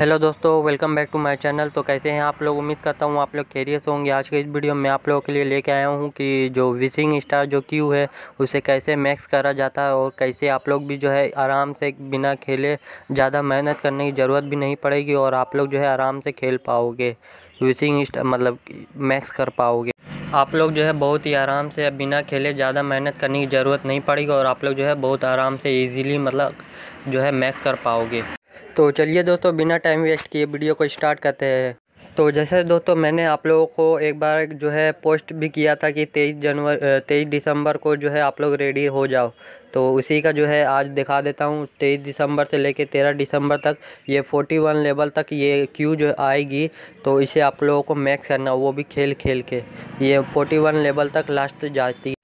Hello दोस्तों welcome back to my channel तो कैसे हैं आप लोग? उम्मीद करता हूँ आप लोग कैरियस होंगे। आज के इस वीडियो में आप लोगों के लिए लेके आया हूँ कि जो विशिंग स्टार जो क्यू है, उसे कैसे मैक्स करा जाता है और कैसे आप लोग भी जो है आराम से बिना खेले ज़्यादा मेहनत करने की ज़रूरत भी नहीं पड़ेगी और आप लोग जो है आराम से खेल पाओगे। विशिंग स्टार मतलब मैक्स कर पाओगे। आप लोग जो है बहुत ही आराम से बिना खेले ज़्यादा मेहनत करने की ज़रूरत नहीं पड़ेगी और आप लोग जो है बहुत आराम से इजीली मतलब जो है मैक्स कर पाओगे। तो चलिए दोस्तों, बिना टाइम वेस्ट किए वीडियो को स्टार्ट करते हैं। तो जैसे दोस्तों, मैंने आप लोगों को एक बार जो है पोस्ट भी किया था कि तेईस जनवरी तेईस दिसंबर को जो है आप लोग रेडी हो जाओ। तो उसी का जो है आज दिखा देता हूँ, तेईस दिसंबर से लेके तेरह दिसंबर तक ये फोर्टी वन लेवल तक ये क्यू जो आएगी तो इसे आप लोगों को मैक्स करना, वो भी खेल खेल के। ये फोर्टी वन लेवल तक लास्ट जाती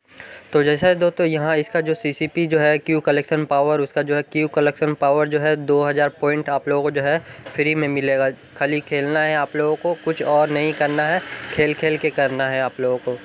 तो जैसा है दोस्तों, यहाँ इसका जो सीसीपी जो है क्यू कलेक्शन पावर उसका जो है क्यू कलेक्शन पावर जो है 2000 पॉइंट आप लोगों को जो है फ्री में मिलेगा। खाली खेलना है आप लोगों को, कुछ और नहीं करना है, खेल खेल के करना है आप लोगों को।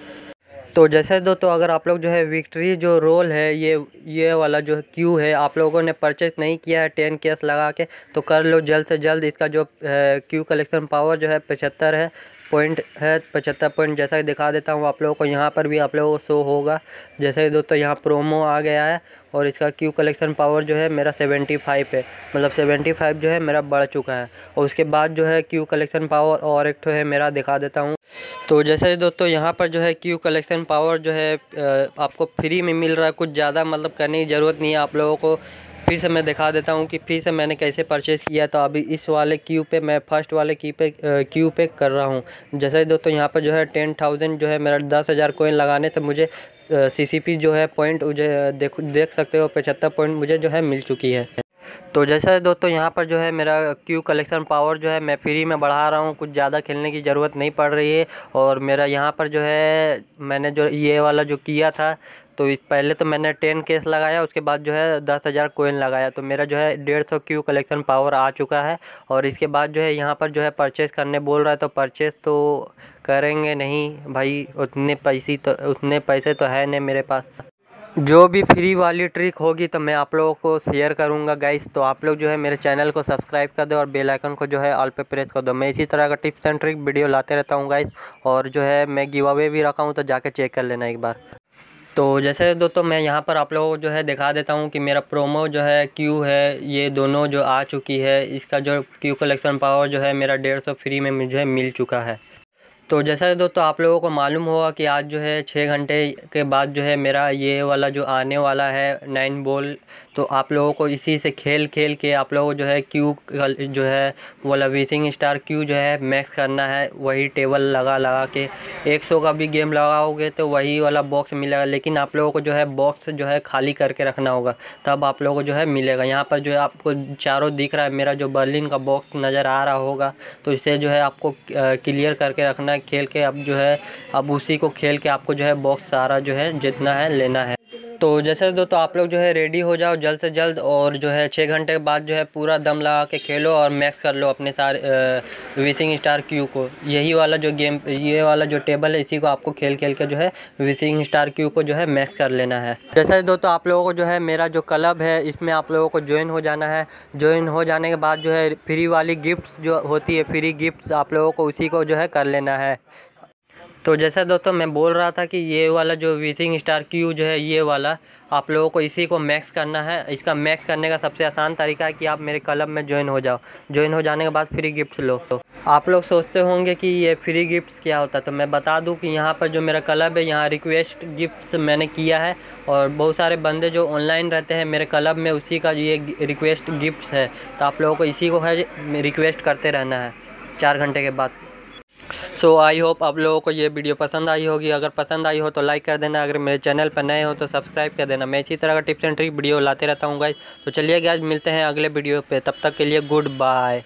तो जैसे दोस्तों, अगर आप लोग जो है विक्ट्री जो रोल है, ये ये वाला जो क्यू है, आप लोगों ने परचेज नहीं किया है टेन केस लगा के तो कर लो जल्द से जल्द। इसका जो क्यू कलेक्शन पावर जो है, पचहत्तर है। पॉइंट है, पचहत्तर पॉइंट जैसा कि दिखा देता हूँ आप लोगों को। यहाँ पर भी आप लोगों को शो होगा। जैसे दोस्तों यहाँ प्रोमो आ गया है और इसका क्यू कलेक्शन पावर जो है मेरा सेवेंटी फाइव है। मतलब सेवेंटी फाइव जो है मेरा बढ़ चुका है। और उसके बाद जो है क्यू कलेक्शन पावर और एक तो है मेरा दिखा देता हूँ। तो जैसे दोस्तों यहाँ पर जो है क्यू कलेक्शन पावर जो है आपको फ्री में मिल रहा है। कुछ ज़्यादा मतलब करने की ज़रूरत नहीं है आप लोगों को। फिर से मैं दिखा देता हूँ कि फिर से मैंने कैसे परचेज़ किया। तो अभी इस वाले क्यू पे, मैं फ़र्स्ट वाले क्यू पे क्यू पे कर रहा हूँ। जैसे दोस्तों, यहाँ पर जो है टेन थाउज़ेंड जो है मेरा दस हज़ार कोइन लगाने से मुझे सीसीपी जो है पॉइंट मुझे देख देख सकते हो, पचहत्तर पॉइंट मुझे जो है मिल चुकी है। तो जैसा दोस्तों, यहाँ पर जो है मेरा क्यू कलेक्शन पावर जो है मैं फ्री में बढ़ा रहा हूँ। कुछ ज़्यादा खेलने की ज़रूरत नहीं पड़ रही है। और मेरा यहाँ पर जो है, मैंने जो ये वाला जो किया था तो पहले तो मैंने टेन केस लगाया, उसके बाद जो है दस हज़ार कोइन लगाया। तो मेरा जो है डेढ़ सौ क्यू कलेक्शन पावर आ चुका है और इसके बाद जो है यहाँ पर जो है परचेस करने बोल रहा है तो परचेज़ तो करेंगे नहीं भाई, उतने पैसे तो उतने पैसे तो है नहीं मेरे पास। जो भी फ्री वाली ट्रिक होगी तो मैं आप लोगों को शेयर करूँगा गाइस। तो आप लोग जो है मेरे चैनल को सब्सक्राइब कर दो और बेल आइकन को जो है ऑल पे प्रेस कर दो। मैं इसी तरह का टिप्स एंड ट्रिक वीडियो लाते रहता हूँ गाइस और जो है मैं गिव अवे भी रखा हूँ तो जाके चेक कर लेना एक बार। तो जैसे दोस्तों मैं यहाँ पर आप लोगों को जो है दिखा देता हूँ कि मेरा प्रोमो जो है क्यू है, ये दोनों जो आ चुकी है, इसका जो क्यू कलेक्शन पावर जो है मेरा डेढ़ सौ फ्री में मुझे मिल चुका है। तो जैसा दोस्तों आप लोगों को मालूम होगा कि आज जो है छः घंटे के बाद जो है मेरा ये वाला जो आने वाला है नाइन बॉल तो आप लोगों को इसी से खेल खेल के आप लोगों को जो है क्यू जो है वाला विशिंग स्टार क्यू जो है मैक्स करना है वही टेबल लगा लगा के एक सौ का भी गेम लगाओगे तो वही वाला बॉक्स मिलेगा लेकिन आप लोगों को जो है बॉक्स जो है खाली करके रखना होगा तब आप लोगों को जो है मिलेगा यहाँ पर जो है आपको चारों दिख रहा है मेरा जो बर्लिन का बॉक्स नज़र आ रहा होगा तो इसे जो है आपको क्लियर करके रखना है खेल के अब जो है, अब उसी को खेल के आपको जो है बॉक्स सारा जो है, जितना है, लेना है। तो जैसे दो तो आप लोग जो है रेडी हो जाओ जल्द से जल्द और जो है छः घंटे के बाद जो है पूरा दम लगा के खेलो और मैक्स कर लो अपने सारे विशिंग स्टार क्यू को। यही वाला जो गेम ये वाला जो टेबल है, इसी को आपको खेल खेल के जो है विशिंग स्टार क्यू को जो है मैक्स कर लेना है। जैसे दो तो आप लोगों को जो है मेरा जो क्लब है, इसमें आप लोगों को ज्वाइन हो जाना है। ज्वाइन हो जाने के बाद जो है फ्री वाली गिफ्ट जो होती है फ्री गिफ्ट आप लोगों को उसी को जो है कर लेना है। तो जैसा दोस्तों मैं बोल रहा था कि ये वाला जो विशिंग स्टार क्यू जो है, ये वाला, आप लोगों को इसी को मैक्स करना है। इसका मैक्स करने का सबसे आसान तरीका है कि आप मेरे क्लब में ज्वाइन हो जाओ। ज्वाइन हो जाने के बाद फ्री गिफ्ट्स लो। तो आप लोग सोचते होंगे कि ये फ्री गिफ्ट्स क्या होता है। तो मैं बता दूँ कि यहाँ पर जो मेरा क्लब है, यहाँ रिक्वेस्ट गिफ्ट्स मैंने किया है और बहुत सारे बंदे जो ऑनलाइन रहते हैं मेरे क्लब में, उसी का ये रिक्वेस्ट गिफ्ट्स है। तो आप लोगों को इसी को है रिक्वेस्ट करते रहना है, चार घंटे के बाद। सो आई होप आप लोगों को ये वीडियो पसंद आई होगी। अगर पसंद आई हो तो लाइक कर देना। अगर मेरे चैनल पर नए हो तो सब्सक्राइब कर देना। मैं इसी तरह का टिप्स एंड ट्रिक वीडियो लाते रहता हूँ गाइज़ तो चलिए गाइज़ मिलते हैं अगले वीडियो पे। तब तक के लिए गुड बाय